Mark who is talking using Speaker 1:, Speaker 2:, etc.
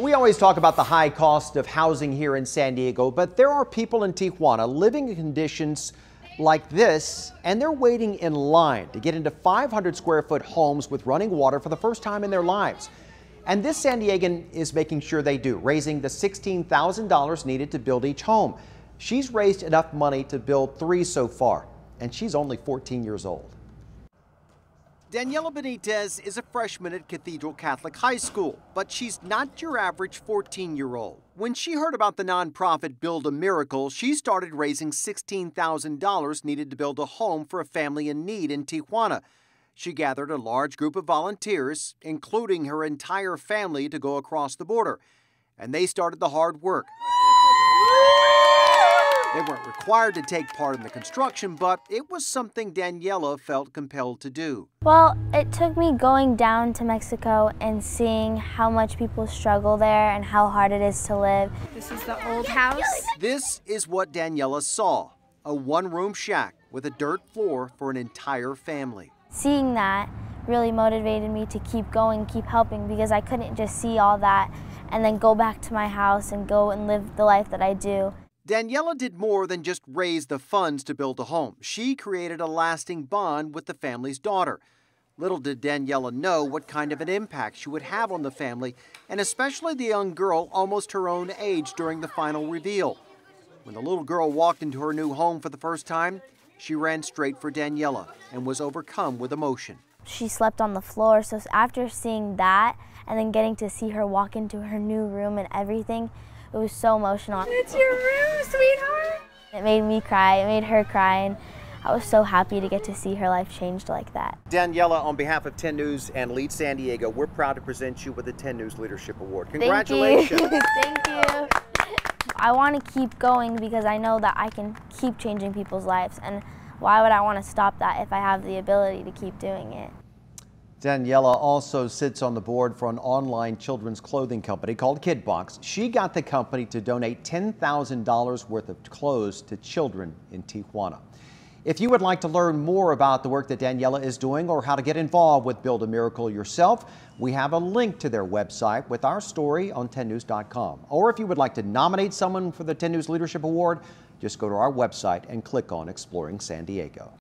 Speaker 1: We always talk about the high cost of housing here in San Diego, but there are people in Tijuana living in conditions like this, and they're waiting in line to get into 500 square foot homes with running water for the first time in their lives. And this San Diegan is making sure they do, raising the $16,000 needed to build each home. She's raised enough money to build three so far, and she's only 14 years old. Daniella Benitez is a freshman at Cathedral Catholic High School, but she's not your average 14 year old. When she heard about the nonprofit Build a Miracle, she started raising $16,000 needed to build a home for a family in need in Tijuana. She gathered a large group of volunteers, including her entire family, to go across the border, and they started the hard work. They weren't required to take part in the construction, but it was something Daniella felt compelled to do.
Speaker 2: Well, it took me going down to Mexico and seeing how much people struggle there and how hard it is to live.
Speaker 3: This is the old house.
Speaker 1: This is what Daniella saw a one room shack with a dirt floor for an entire family.
Speaker 2: Seeing that really motivated me to keep going, keep helping, because I couldn't just see all that and then go back to my house and go and live the life that I do.
Speaker 1: Daniella did more than just raise the funds to build a home. She created a lasting bond with the family's daughter. Little did Daniella know what kind of an impact she would have on the family, and especially the young girl almost her own age during the final reveal. When the little girl walked into her new home for the first time, she ran straight for Daniella and was overcome with emotion.
Speaker 2: She slept on the floor, so after seeing that and then getting to see her walk into her new room and everything, it was so emotional.
Speaker 3: It's your room, sweetheart.
Speaker 2: It made me cry, it made her cry, and I was so happy to get to see her life changed like that.
Speaker 1: Daniella, on behalf of 10 News and Lead San Diego, we're proud to present you with the 10 News Leadership Award. Congratulations.
Speaker 2: Thank you. Thank you. I want to keep going because I know that I can keep changing people's lives, and why would I want to stop that if I have the ability to keep doing it?
Speaker 1: Daniella also sits on the board for an online children's clothing company called Kidbox. She got the company to donate $10,000 worth of clothes to children in Tijuana. If you would like to learn more about the work that Daniella is doing or how to get involved with Build a Miracle yourself, we have a link to their website with our story on 10news.com. Or if you would like to nominate someone for the 10 News Leadership Award, just go to our website and click on Exploring San Diego.